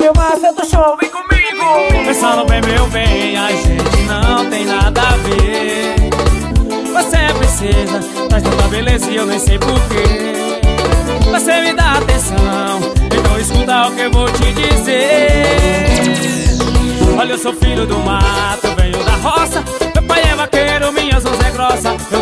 meu massa do show, vem comigo. Pensando bem, meu bem, a gente não tem nada a ver. Você é princesa, traz tanta beleza e eu nem sei porquê Você me dá atenção, então escuta o que eu vou te dizer. Olha, eu sou filho do mato, venho da roça. Meu pai é vaqueiro, minhas mãos é grossa. Eu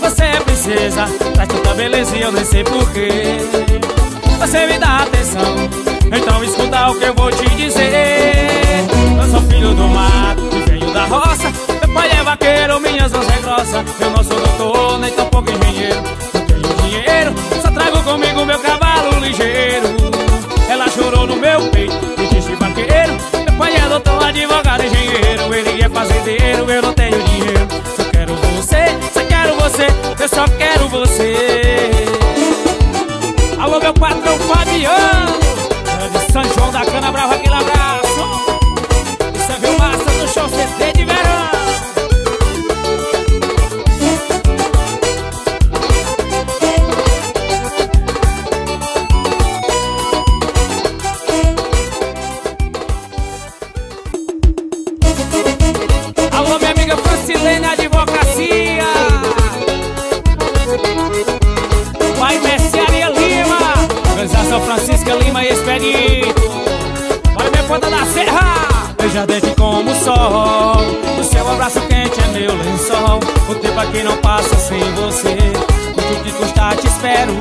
Você é princesa, traz tanta beleza e eu nem sei porquê Você me dá atenção, então escuta o que eu vou te dizer. Eu sou filho do mato venho da roça. Meu pai é vaqueiro, minhas mãos é grossa Eu não sou doutor, nem tampouco engenheiro. Não tenho dinheiro, só trago comigo meu cavalo ligeiro. Ela chorou no meu peito e disse vaqueiro. Meu pai é doutor, advogado, engenheiro. Ele é fazendeiro, eu não tenho você. Alô meu patrão Fabiano serra Beija dente como o sol. O seu abraço quente é meu lençol. O tempo aqui não passa sem você. O que custar te espero.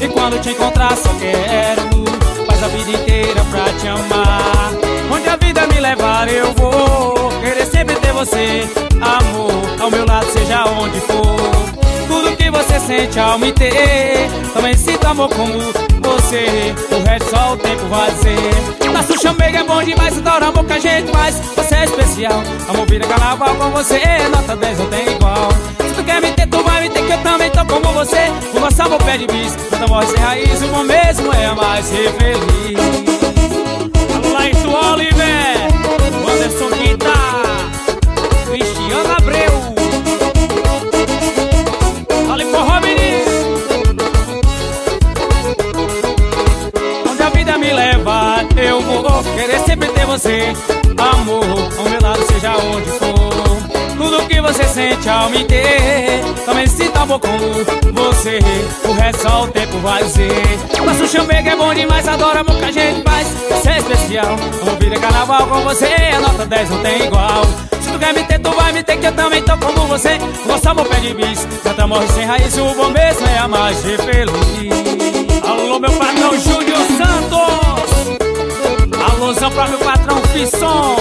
E quando te encontrar só quero Faz a vida inteira pra te amar. Onde a vida me levar eu vou Querer sempre ter você. Amor, ao meu lado seja onde for. Tudo que você sente ao me ter Também sinto amor como você. O resto só o tempo vai dizer. Nosso chamego é bom demais, adoro amor que a gente faz Você é especial, amor vira carnaval com você Nota 10 não tem igual. Se tu quer me ter, tu vai me ter que eu também tô como você. O nosso amor pede bis, quando morre sem raiz O bom mesmo é e ser feliz querer sempre ter você. Amor, ao meu lado, seja onde for. Tudo que você sente ao me ter Também sinto amor como você. O resto só o tempo vai dizer. Nosso chamego é bom demais, adoro amor que a gente faz. Você é especial, vamos vir carnaval com você A nota 10 não tem igual. Se tu quer me ter, tu vai me ter que eu também tô como você. Nosso amor pede bis, canta morre sem raiz O bom mesmo é amar e ser feliz meu patrão